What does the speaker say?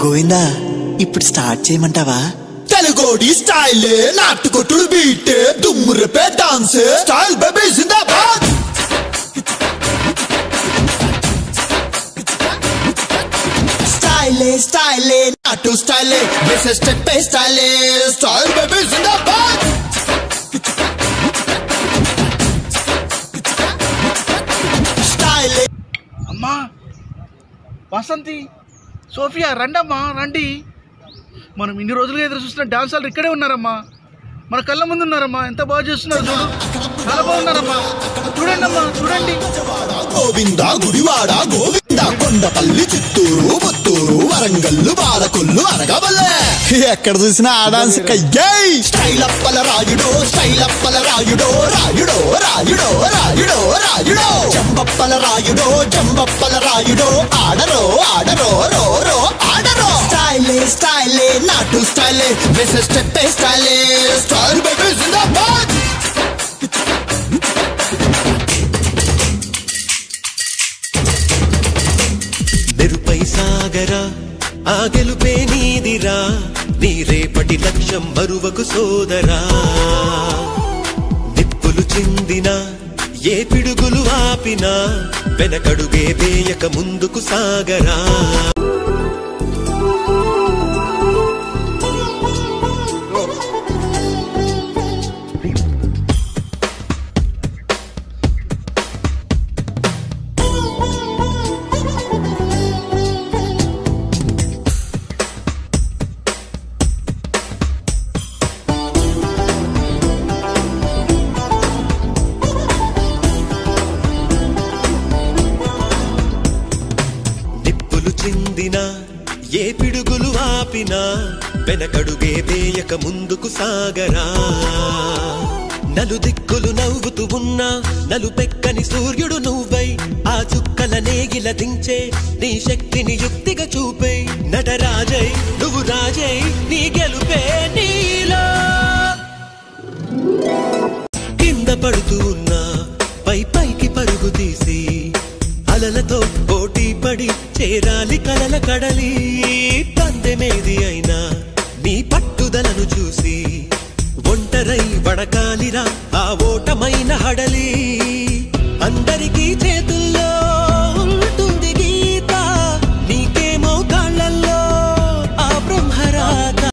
గోవిందా ఇప్పుడు స్టార్ట్ చేయమంటావా? తెలుగోడి స్టైల్ నాటుకొట్టుడు బీట్ దుమ్ము రేపే డాన్స్ స్టైల్ బేబీ జిందాబాద్. స్టైలే స్టైలే నాటు స్టైలే వేసే స్టెప్ స్టైలే స్టైల్ బేబీ జిందాబాద్. స్టైలే. అమ్మా వసంతి. సోఫియా రండమ్మా రండి. మనం ఇన్ని రోజులుగా ఎదురు చూస్తున్న డాన్స్ వాళ్ళు ఇక్కడే ఉన్నారమ్మా. మన కళ్ళ ముందు ఉన్నారమ్మా. ఎంత బాగా చేస్తున్నారు చూడు. చాలా బాగున్నారమ్మా. చూడండి అమ్మా చూడండి. గోవింద గుడివాడ గోవింద కొండపల్లి చిత్తూరు పుత్తూరు వరంగల్లు బాలకొల్లు అనగవల్లే ఎక్కడ చూసినా ఆ డాన్స్ కయ్యై స్టైల్ అప్పల రాయుడో స్టైల్ అప్పల రాయుడో రాయుడో రాయుడో రాయుడో రాయుడో. జంబప్పల రాయుడో జంబప్పల రాయుడో ఆడరో ఆడరో రో స్టైలే నాటు స్టైలే వేసే స్టెప్ స్టైలే స్టైల్ బేబీ జిందాబాద్ మెరుపై సాగరా ఆ గెలుపే నీదిరా నీ రేపటి లక్ష్యం మరువకు సోదరా. నిప్పులు చిందిన ఏ పిడుగులు ఆపినా వెనకడుగే వేయక ముందుకు సాగరా. నిప్పులు ఏ పిడుగులు ఆపినా వెనకడుగే వేయక ముందుకు సాగరా. నలు దిక్కులు నవ్వుతూ ఉన్నా నలు పెక్కని సూర్యుడు నువ్వై ఆ చుక్కల నేగిల దించే నీ శక్తిని యుక్తిగా చూపే నటరాజై నువ్వు రాజై నీ గెలుపే నీలో. కింద పడుతూ ఉన్నా పై పైకి పరుగు తీసి అలలతో పడి చేరాలి కలల కడలి. పందెమేది అయినా నీ పట్టుదలను చూసి ఒంటరై వడకాలిరా ఆ ఓటమైన హడలి. అందరికీ చేతులు